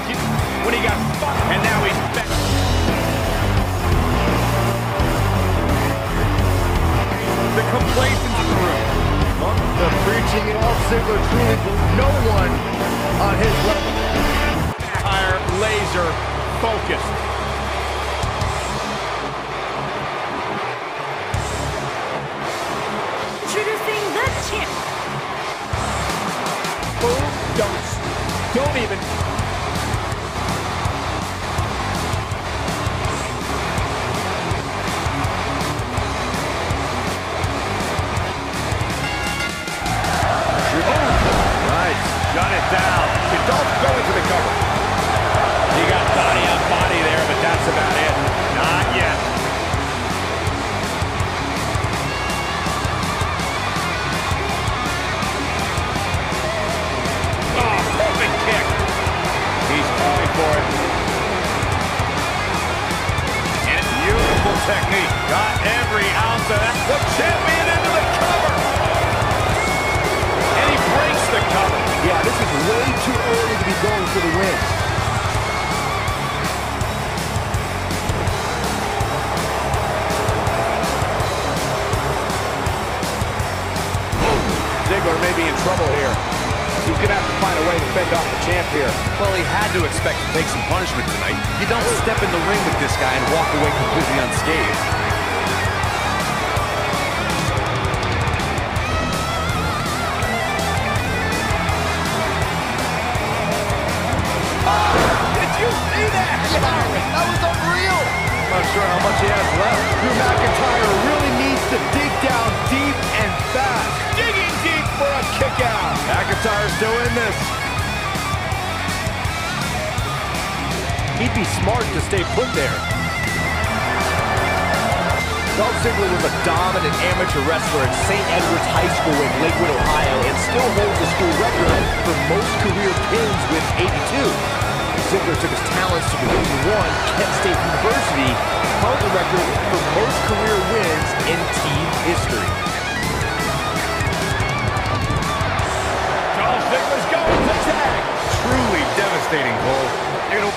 like it when he got fucked, and now he's back. The complacency room. The preaching in Dolph Ziggler truly no one on his level. Entire laser focused. Introducing the champ. Boom, don't, don't even. A way to fend off the champ here. Well, he had to expect to take some punishment tonight. You don't step in the ring with this guy and walk away completely unscathed. Ah, did you see that? That was unreal. Not sure how much he has left. Drew McIntyre really needs to dig down deep and fast. Digging deep for a kick out. McIntyre's in this. He'd be smart to stay put there. Dolph Ziggler was a dominant amateur wrestler at St. Edward's High School in Lakewood, Ohio, and still holds the school record for most career pins with 82. Ziggler took his talents to Division One, Kent State University, held the record for most career wins in team history. Devastating, Cole.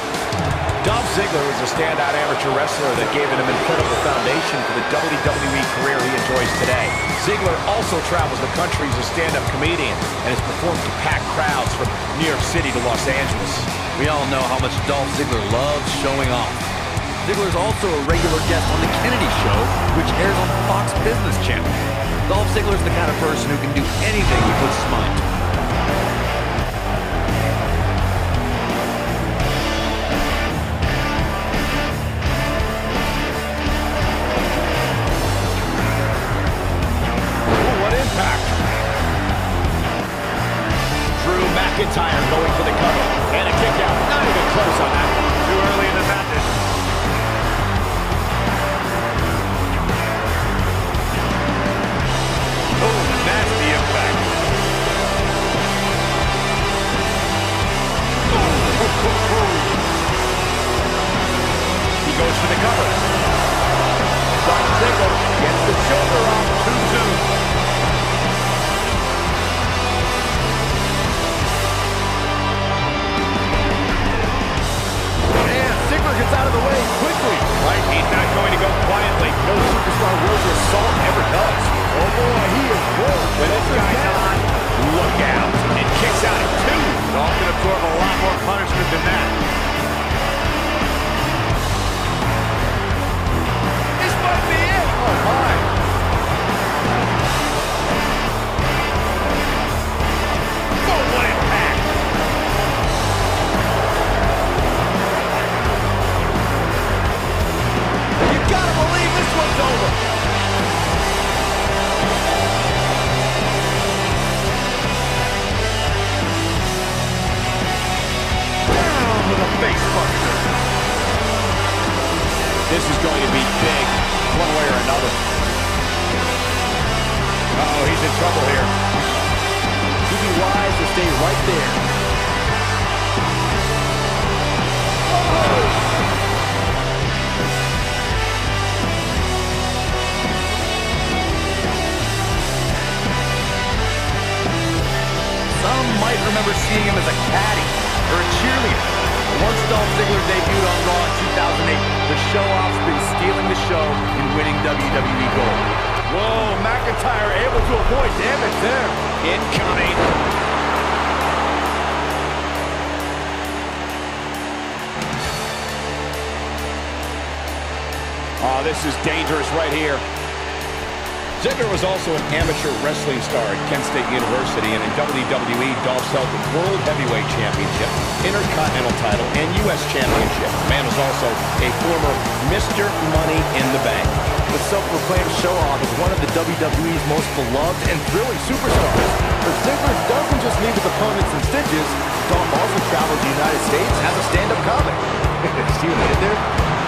Dolph Ziggler was a standout amateur wrestler that gave him an incredible foundation for the WWE career he enjoys today. Ziggler also travels the country as a stand-up comedian and has performed to packed crowds from New York City to Los Angeles. We all know how much Dolph Ziggler loves showing off. Ziggler is also a regular guest on The Kennedy Show, which airs on Fox Business Channel. Dolph Ziggler is the kind of person who can do anything he puts his mind to. Go quietly. No superstar worth his salt ever does. Oh boy, he is broke. When this guy's on, look out. And kicks out at two. Dolph can absorb a lot more punishment than that. This might be it. Oh my. Remember seeing him as a caddy or a cheerleader. Once Dolph Ziggler debuted on Raw in 2008, the show-off's been stealing the show and winning WWE Gold. Whoa, McIntyre able to avoid damage there. Incoming. Oh, this is dangerous right here. Ziggler was also an amateur wrestling star at Kent State University, and in WWE, Dolph held the World Heavyweight Championship, Intercontinental title, and U.S. Championship. The man was also a former Mr. Money in the Bank. The self-proclaimed show-off is one of the WWE's most beloved and thrilling superstars. But Ziggler doesn't just leave his opponents in stitches. Dolph also travels the United States as a stand-up comic. See what I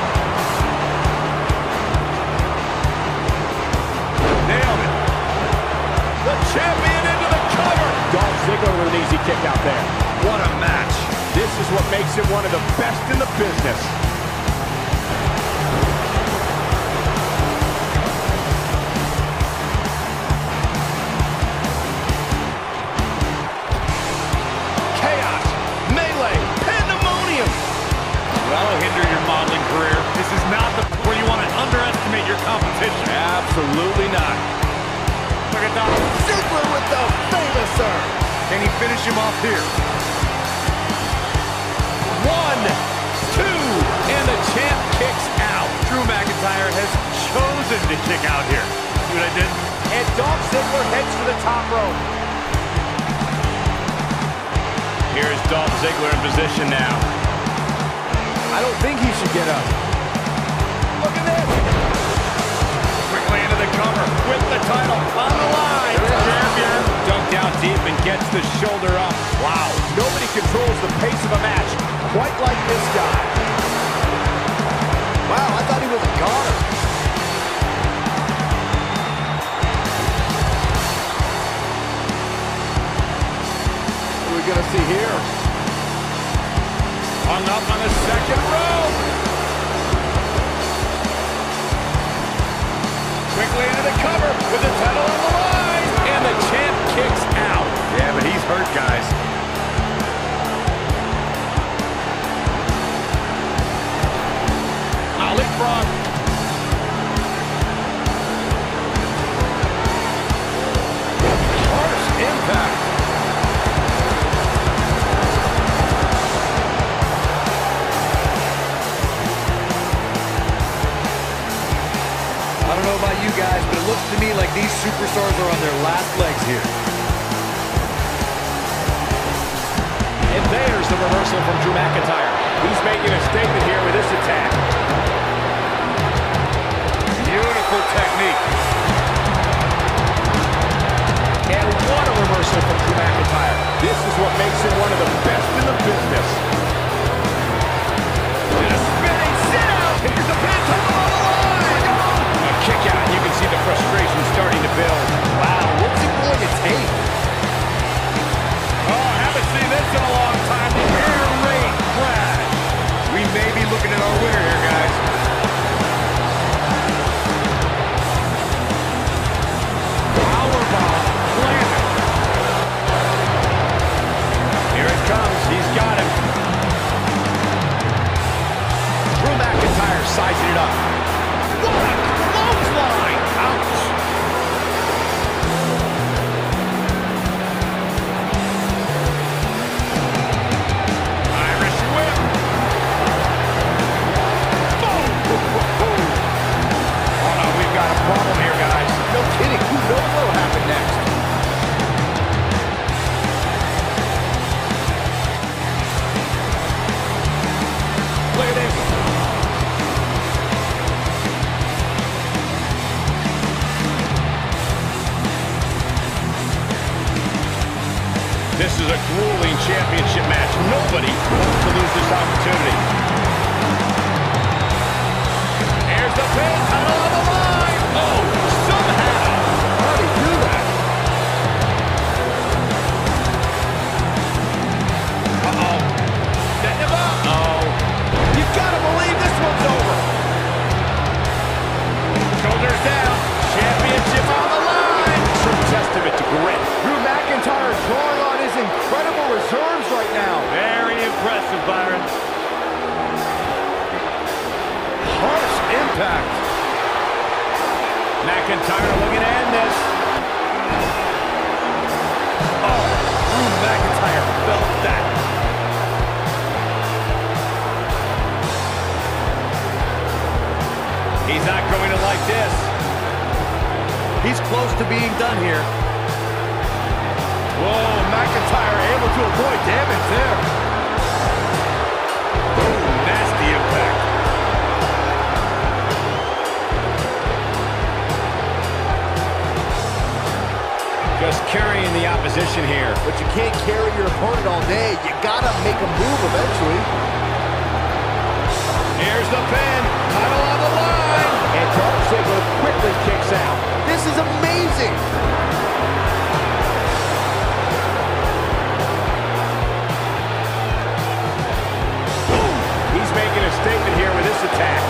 The champion into the cover. Dolph Ziggler with an easy kick out there. What a match. This is what makes him one of the best in the business. Chaos, melee, pandemonium. That'll hinder your modeling career. This is not the where you want to underestimate your competition. Absolutely not. That. Ziggler with the famous Fameasser. Can he finish him off here? One, two, and the champ kicks out. Drew McIntyre has chosen to kick out here. See what I did? And Dolph Ziggler heads for the top rope. Here's Dolph Ziggler in position now. I don't think he should get up. Into the cover with the title on the line. Champion dunked down deep and gets the shoulder up. Wow, nobody controls the pace of a match quite like this guy. Wow, I thought he was a goner. Leapfrog. Harsh impact. I don't know about you guys, but it looks to me like these superstars are on their last legs here. And there's the reversal from Drew McIntyre. He's making a statement here with this attack. Beautiful technique. And what a reversal from Drew McIntyre. This is what makes him one of the best in the business. And a spinning sit out. Here's the pin the line. A kick out. You can see the frustration starting to build. Wow, what's he going to take? Grueling championship match. Nobody wants to lose this opportunity. Here's the pin, title on the line. Close to being done here. Whoa, McIntyre able to avoid damage there. Ooh, nasty impact. Just carrying the opposition here. But you can't carry your opponent all day. You gotta make a move eventually. Here's the pin. Title on the line. And Dolph Ziggler quickly kicks out. This is amazing. He's making a statement here with this attack.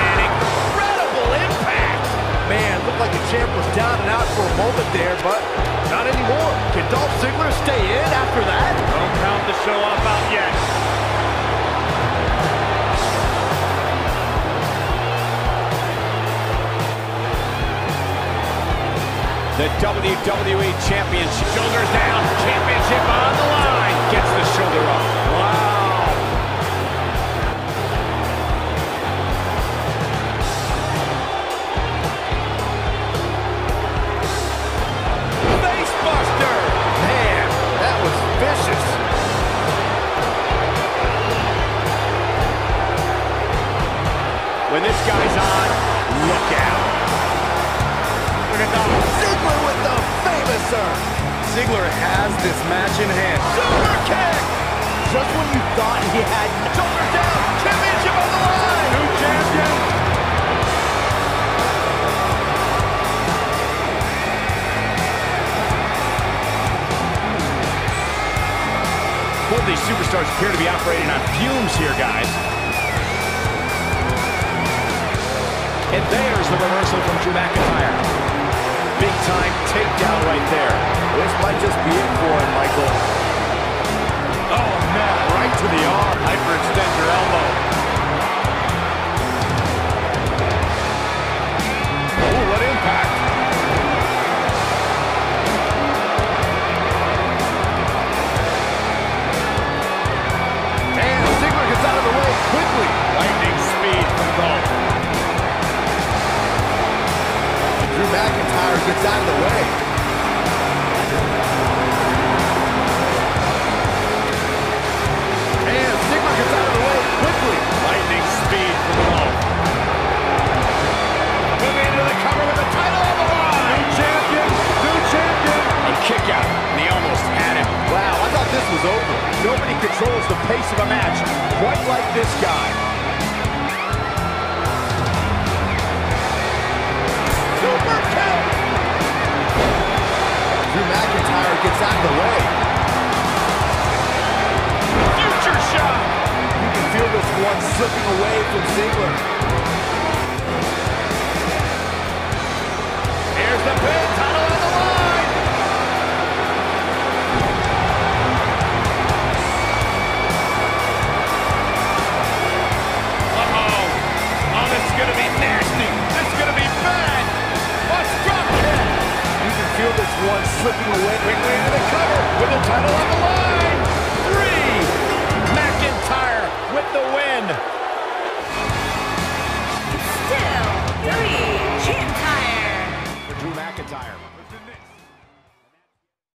Man. Incredible impact. Man, looked like the champ was down and out for a moment there, but not anymore. Can Dolph Ziggler stay in after that? Don't count the show off out yet. The WWE Championship. Shoulders down. Championship on the line. Gets the shoulder up. Has this match in hand. Super kick! Just when you thought he had shoulders down, championship on the line! New champion. Both these superstars appear to be operating on fumes here, guys. And there's the reversal from Drew McIntyre. Big time takedown right there. Might just be it for him, Michael. Oh, man, right to the arm. Hyperextend your elbow. Ooh, what impact. And Ziggler gets out of the way quickly. Lightning speed from. Drew McIntyre gets out of the way. I thought this was over. Nobody controls the pace of a match quite like this guy. Super kick! Drew McIntyre gets out of the way. Future Shock. You can feel this one slipping away from Ziggler. Here's the pin,